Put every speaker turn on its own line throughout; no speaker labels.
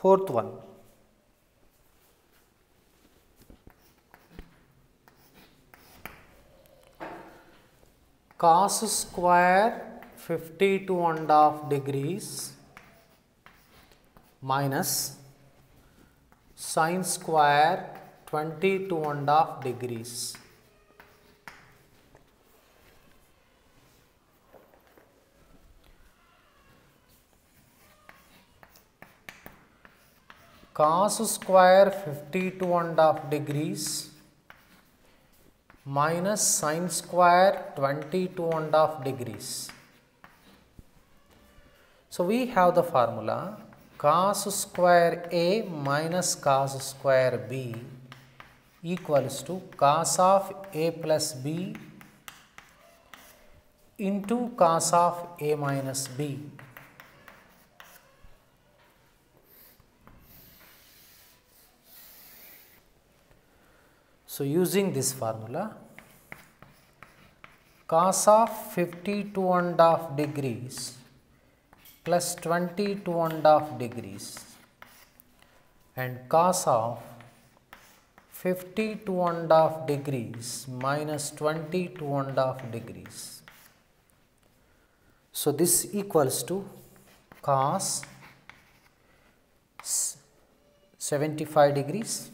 Fourth one. Cos square 52 and half degrees minus sine square 22 and half degrees. Cos square 52 and half degrees minus sine square 22 and half degrees. So, we have the formula cos square A minus cos square B equals to cos of A plus B into cos of A minus B. So, using this formula cos of 52 and half degrees plus 22 and half degrees and cos of 52 and half degrees minus 22 and half degrees. So, this equals to cos 75 degrees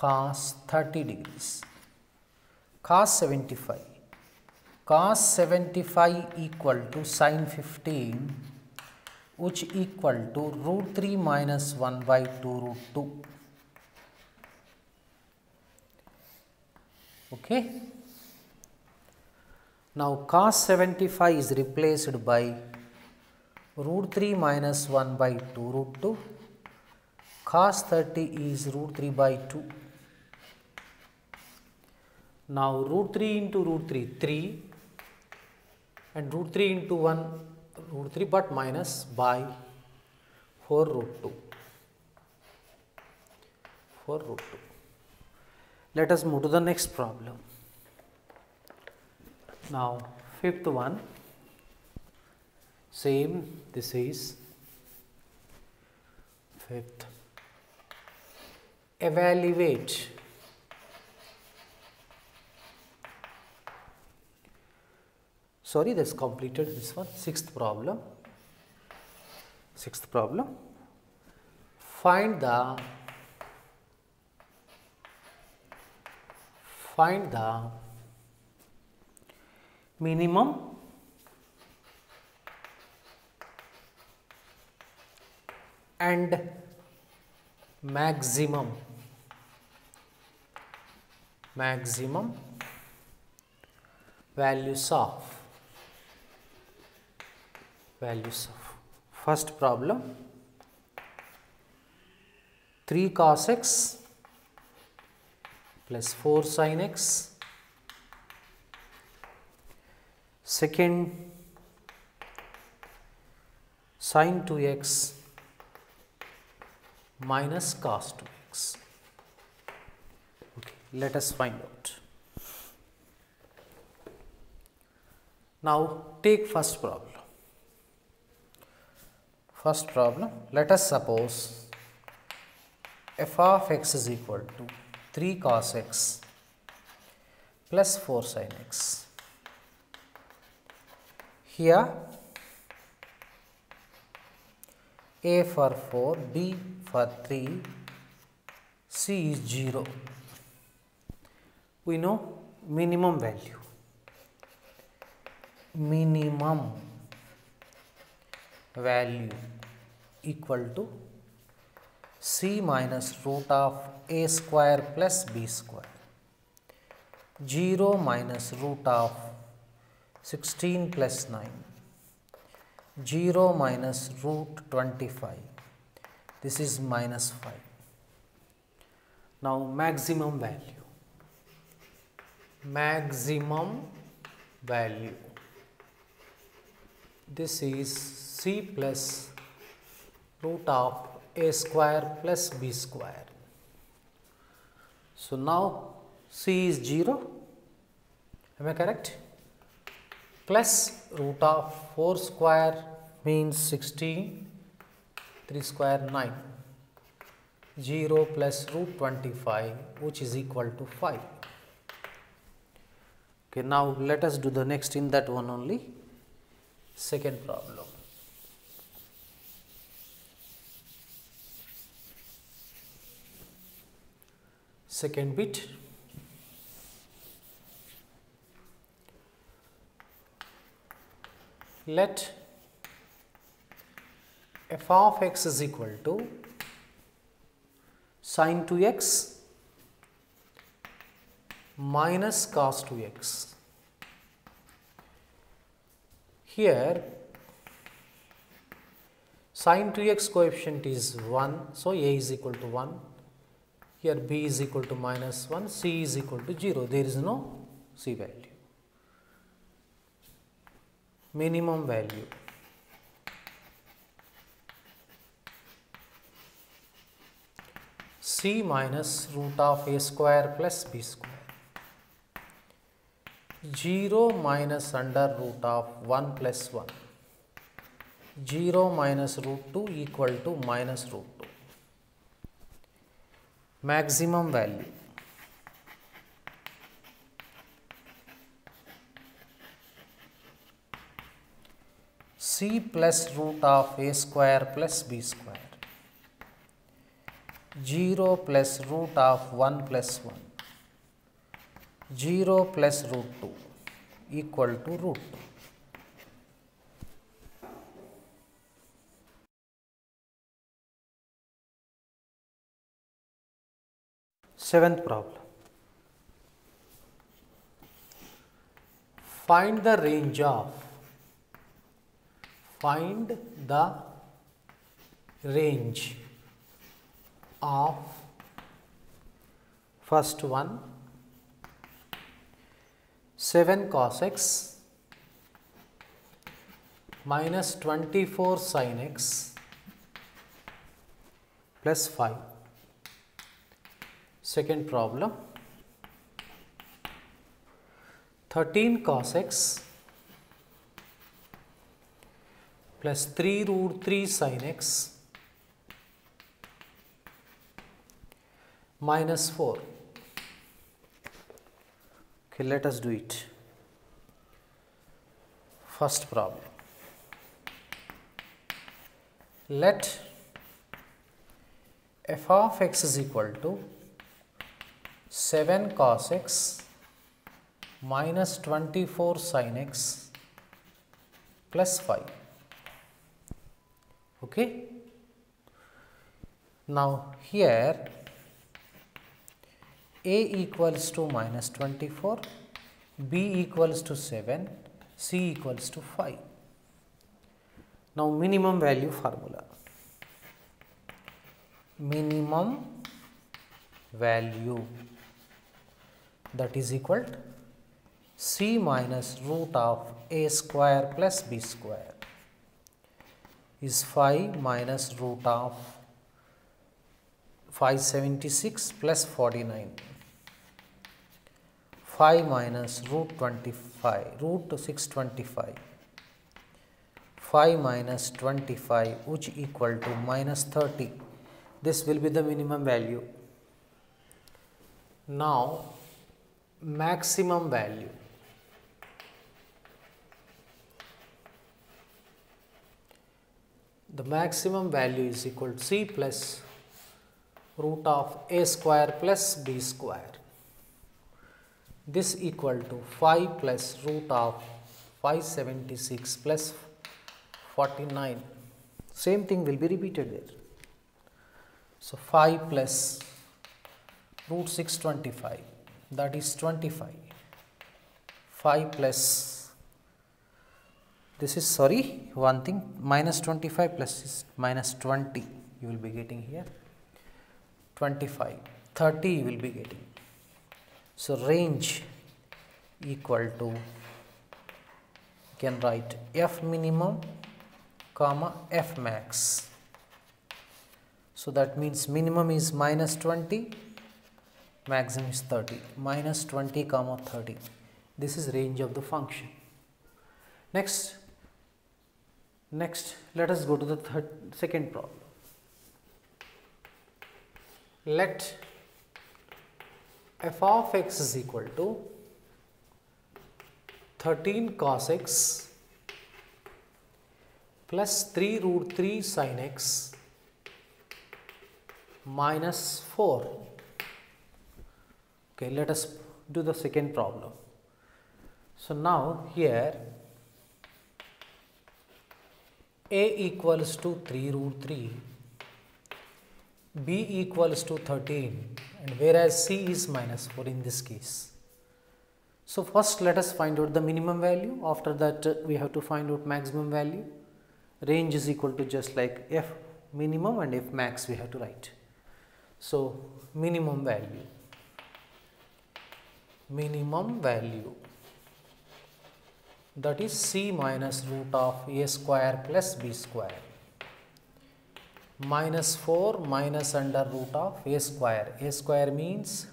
cos 30 degrees. Cos 75 cos 75 equal to sin 15 which equal to root 3 minus 1 by 2 root 2 okay? Now cos 75 is replaced by root 3 minus 1 by 2 root 2 cos 30 is root 3 by 2 now root 3 into root 3 3 and root 3 into 1 root 3 but minus by 4 root 2 4 root 2. Let us move to the next problem. Now fifth one same this is fifth evaluate sorry that's completed this one. Sixth problem. Sixth problem. Find the find the minimum and maximum. Maximum values of values of first problem 3 cos x plus 4 sin x. Second sin 2x minus cos 2x okay let us find out. Now take first problem First problem, let us suppose f of x is equal to 3 cos x plus 4 sin x. Here a for 4, b for 3, c is 0. We know minimum value, minimum value equal to c minus root of a square plus b square. 0 minus root of 16 plus 9 0 minus root 25 this is minus 5 now maximum value. Maximum value. This is c plus root of a square plus b square. So, now c is 0 am I correct? Plus root of 4 square means 16 3 square 9 0 plus root 25 which is equal to 5 okay now let us do the next in that one only. Second problem second bit let f of x is equal to sine 2x minus cos 2x. Here sine 2x coefficient is 1, so a is equal to 1, here b is equal to minus 1, c is equal to 0, there is no c value. Minimum value c minus root of a square plus b square. 0 minus under root of 1 plus 1. 0 minus root 2 equal to minus root 2. Maximum value. c plus root of a square plus b square. 0 plus root of 1 plus 1, 0 plus root 2 equal to root 2. Seventh problem. Find the range of, find the range of first one 7 cos x minus 24 sin x plus 5. Second problem 13 cos x plus 3 root 3 sin x minus 4. Okay, let us do it. First problem. Let f of x is equal to 7 cos x minus 24 sin x plus 5. Okay. Now, here a equals to minus 24, B equals to 7, C equals to 5. Now, minimum value formula. Minimum value that is equal to C minus root of A square plus B square is 5 minus root of 576 plus 49 5 minus root 25 root 625 5 minus 25 which equal to minus 30 this will be the minimum value. Now maximum value. The maximum value is equal to c plus root of a square plus b square. This equal to 5 plus root of 576 plus 49 same thing will be repeated there. So, 5 plus root 625 that is 25 5 plus. This is sorry one thing. Minus 25 plus is minus 20 you will be getting here 25 30 you will be getting. So, range equal to you can write f minimum comma f max. So, that means minimum is minus 20 maximum is 30 minus 20 comma 30 this is range of the function. Next next let us go to the third second problem. let f of x is equal to 13 cos x plus 3 root 3 sin x minus 4. Okay, let us do the second problem. So, now here a equals to 3 root 3, b equals to 13 and whereas c is minus 4 in this case. So, first let us find out the minimum value after that uh, we have to find out maximum value range is equal to just like f minimum and f max we have to write. So, minimum value minimum value that is c minus root of a square plus b square minus 4 minus under root of a square. a square means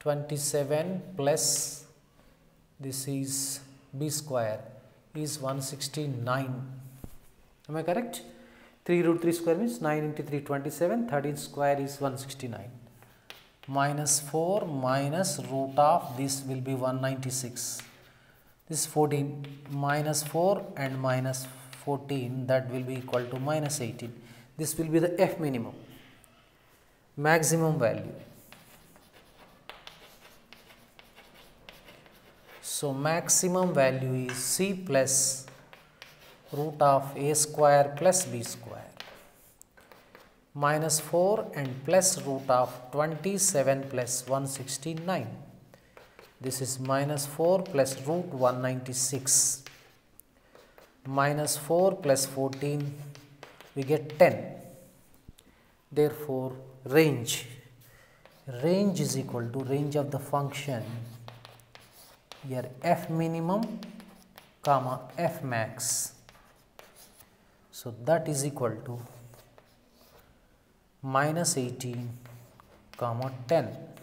27 plus this is b square is 169. Am I correct? 3 root 3 square means 9 into 3 27 13 square is 169 minus 4 minus root of this will be 196 this 14 minus 4 and minus 14 that will be equal to minus 18 this will be the f minimum maximum value. So maximum value is c plus root of a square plus b square minus 4 and plus root of 27 plus 169 this is minus 4 plus root 196 minus 4 plus 14 we get 10 therefore range. Range is equal to range of the function. Here f minimum comma f max. So that is equal to minus 18 comma 10